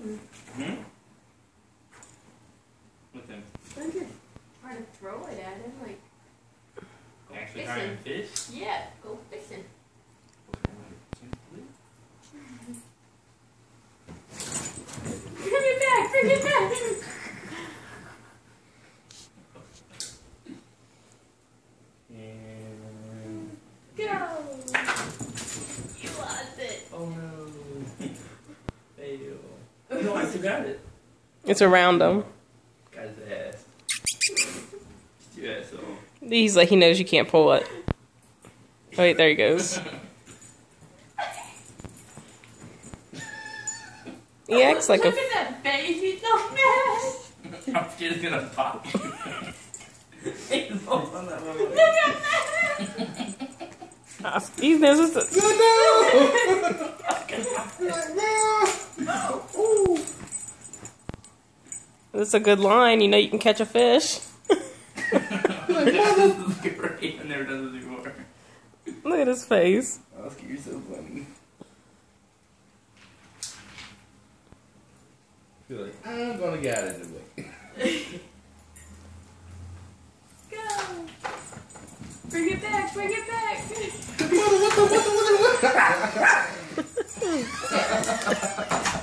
Hmm? With him. Don't just try to throw it at him. Like, Actually trying to fish. Yeah, go fishing. Bring it back. Bring it back. And Go. You lost it. oh no. Fail. No, I still got it. It's around him. Got his ass. Get your ass on. He's like he knows you can't pull it. Oh, wait, there he goes. He acts like a. Look at that face. He's so mad. I'm scared it's gonna pop you. He's all on that one. Look at that. He knows it's a- That's a good line. You know you can catch a fish. this is never done this before. Look at his face. Oscar, you're so funny. Feel like I'm gonna get out of the way. Go. Bring it back. Bring it back.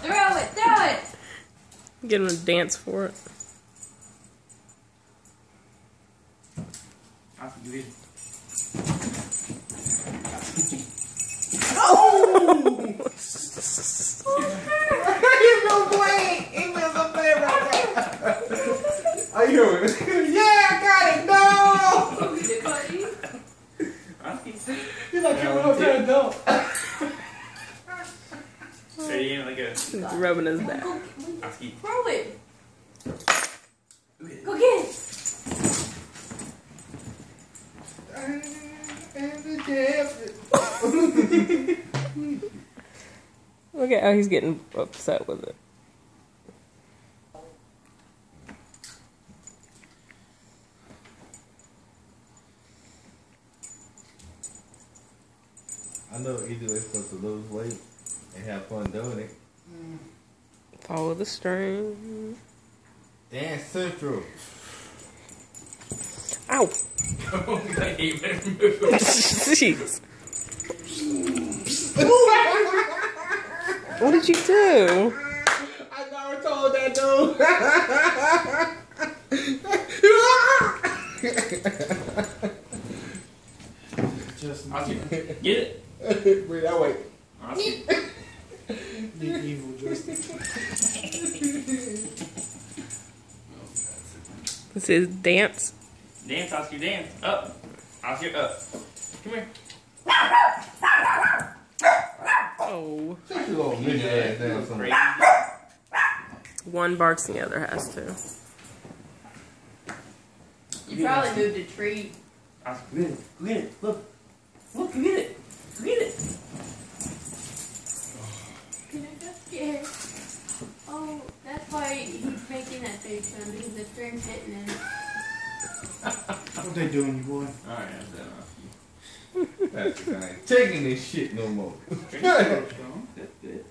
throw it. Throw it. Get him to dance for it. Oscar, you did. Ready, like a. He's rubbing his back. Go, Oscar. throw it. Go get it. And the. Look at how he's getting upset with it. I know either way supposed to lose weight and have fun doing it. Follow the string. Dance Central. Ow! I hate when it. Jeez. What did you do? I never told that dude. Just Oscar, get it. Wait, that way. Oscar. The evil justice. This is dance. Dance, Oscar, dance. Up. Oscar, up. Come here. Oh. Shut your little midget ass down somewhere. One barks and the other has to. You probably moved a tree. Oscar, go get get it. Look. Look, go get it. Go get it. Can I got scared? Oh, that's why he's making that face sound because the string's hitting him. What they doing, you boy? Alright, I'm done, Oscar. That's the kind. Taking this shit no more. That's good.